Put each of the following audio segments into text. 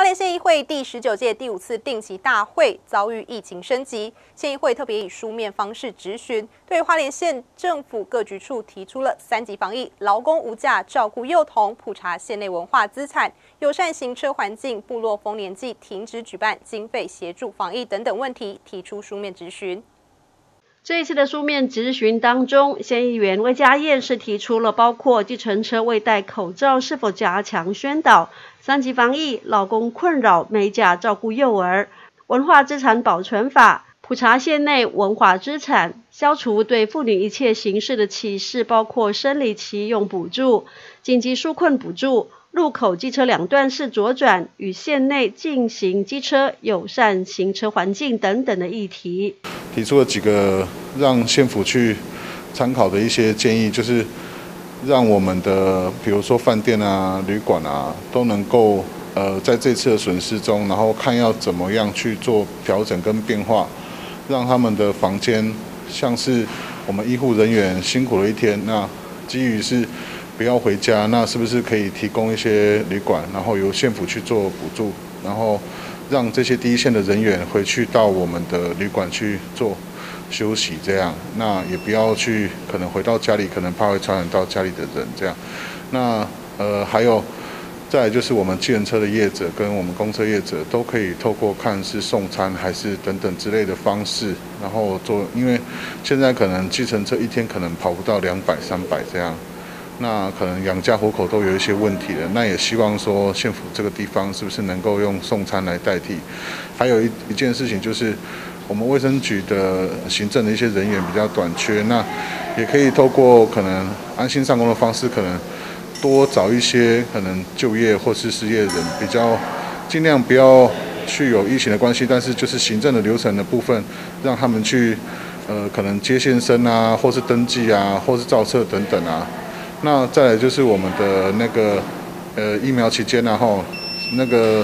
花莲县议会第十九届第五次定期大会遭遇疫情升级，县议会特别以书面方式质询，对花莲县政府各局处提出了三级防疫、劳工无价照顾幼童、普查县内文化资产、友善行车环境、部落丰年祭停止举办、经费协助防疫等等问题，提出书面质询。这一次的书面质询当中，县议员魏家燕是提出了包括计程车未戴口罩是否加强宣导、三级防疫、老公困扰美甲照顾幼儿、文化资产保存法、普查县内文化资产、消除对妇女一切形式的歧视，包括生理期用补助、紧急纾困补助。路口机车两段式左转与县内进行机车友善行车环境等等的议题，提出了几个让县府去参考的一些建议，就是让我们的比如说饭店啊、旅馆啊都能够呃在这次的损失中，然后看要怎么样去做调整跟变化，让他们的房间像是我们医护人员辛苦了一天，那基于是。不要回家，那是不是可以提供一些旅馆，然后由县府去做补助，然后让这些第一线的人员回去到我们的旅馆去做休息，这样，那也不要去可能回到家里，可能怕会传染到家里的人，这样。那呃还有，再就是我们计程车的业者跟我们公车业者都可以透过看是送餐还是等等之类的方式，然后做，因为现在可能计程车一天可能跑不到两百三百这样。那可能养家糊口都有一些问题了，那也希望说县府这个地方是不是能够用送餐来代替？还有一一件事情就是，我们卫生局的行政的一些人员比较短缺，那也可以透过可能安心上工的方式，可能多找一些可能就业或是失业的人，比较尽量不要去有疫情的关系，但是就是行政的流程的部分，让他们去呃可能接线生啊，或是登记啊，或是造册等等啊。那再来就是我们的那个呃疫苗期间，然后那个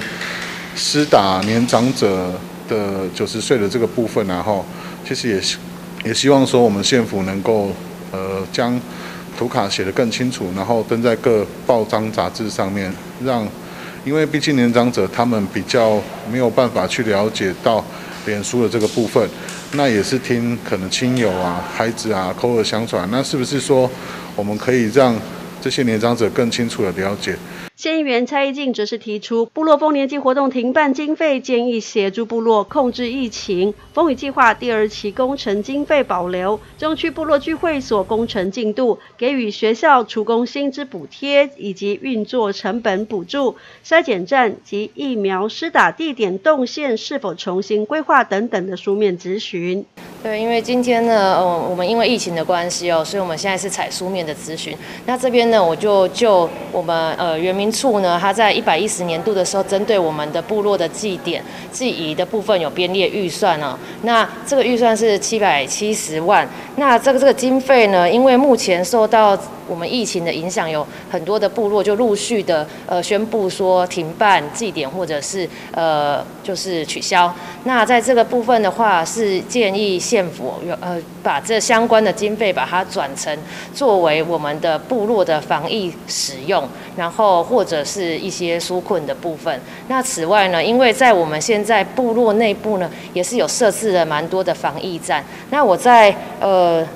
施打年长者的九十岁的这个部分，然后其实也也希望说我们县府能够呃将图卡写得更清楚，然后登在各报章杂志上面，让因为毕竟年长者他们比较没有办法去了解到脸书的这个部分，那也是听可能亲友啊、孩子啊口耳相传，那是不是说？我们可以让这些年长者更清楚的了解。县议员蔡义静则是提出，部落丰年祭活动停办经费，建议协助部落控制疫情。风雨计划第二期工程经费保留，中区部落聚会所工程进度给予学校除工薪资补贴以及运作成本补助，筛检站及疫苗施打地点动线是否重新规划等等的书面咨询。对，因为今天呢，呃，我们因为疫情的关系哦，所以我们现在是采书面的咨询。那这边呢，我就就我们呃原民处呢，他在一百一十年度的时候，针对我们的部落的祭典、祭仪的部分有编列预算哦。那这个预算是七百七十万。那这个这个经费呢，因为目前受到我们疫情的影响，有很多的部落就陆续的呃宣布说停办祭典，或者是呃就是取消。那在这个部分的话，是建议县府有呃把这相关的经费把它转成作为我们的部落的防疫使用，然后或者是一些纾困的部分。那此外呢，因为在我们现在部落内部呢，也是有设置了蛮多的防疫站。那我在呃。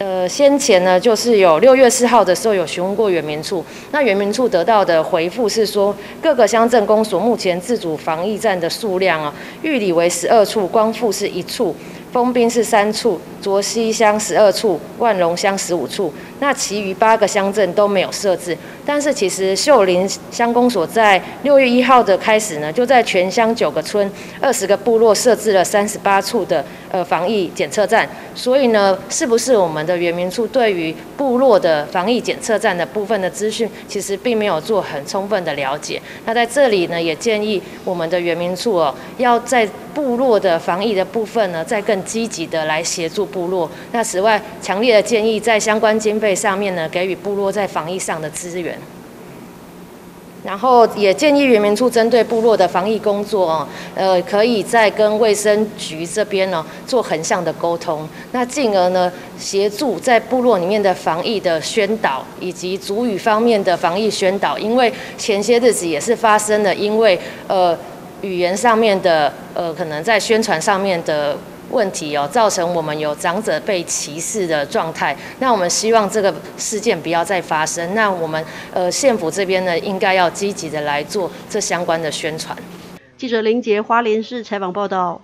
呃，先前呢，就是有六月四号的时候有询问过原民处，那原民处得到的回复是说，各个乡镇公所目前自主防疫站的数量啊，预理为十二处，光复是一处，丰滨是三处，卓溪乡十二处，万荣乡十五处，那其余八个乡镇都没有设置。但是其实秀林乡公所在六月一号的开始呢，就在全乡九个村、二十个部落设置了三十八处的呃防疫检测站。所以呢，是不是我们的原民处对于部落的防疫检测站的部分的资讯，其实并没有做很充分的了解？那在这里呢，也建议我们的原民处哦，要在部落的防疫的部分呢，再更积极的来协助部落。那此外，强烈的建议在相关经费上面呢，给予部落在防疫上的资源。然后也建议原民处针对部落的防疫工作哦，呃，可以再跟卫生局这边呢做横向的沟通，那进而呢协助在部落里面的防疫的宣导，以及主语方面的防疫宣导。因为前些日子也是发生了，因为呃语言上面的呃可能在宣传上面的。问题哦，造成我们有长者被歧视的状态。那我们希望这个事件不要再发生。那我们呃县府这边呢，应该要积极的来做这相关的宣传。记者林杰花莲市采访报道。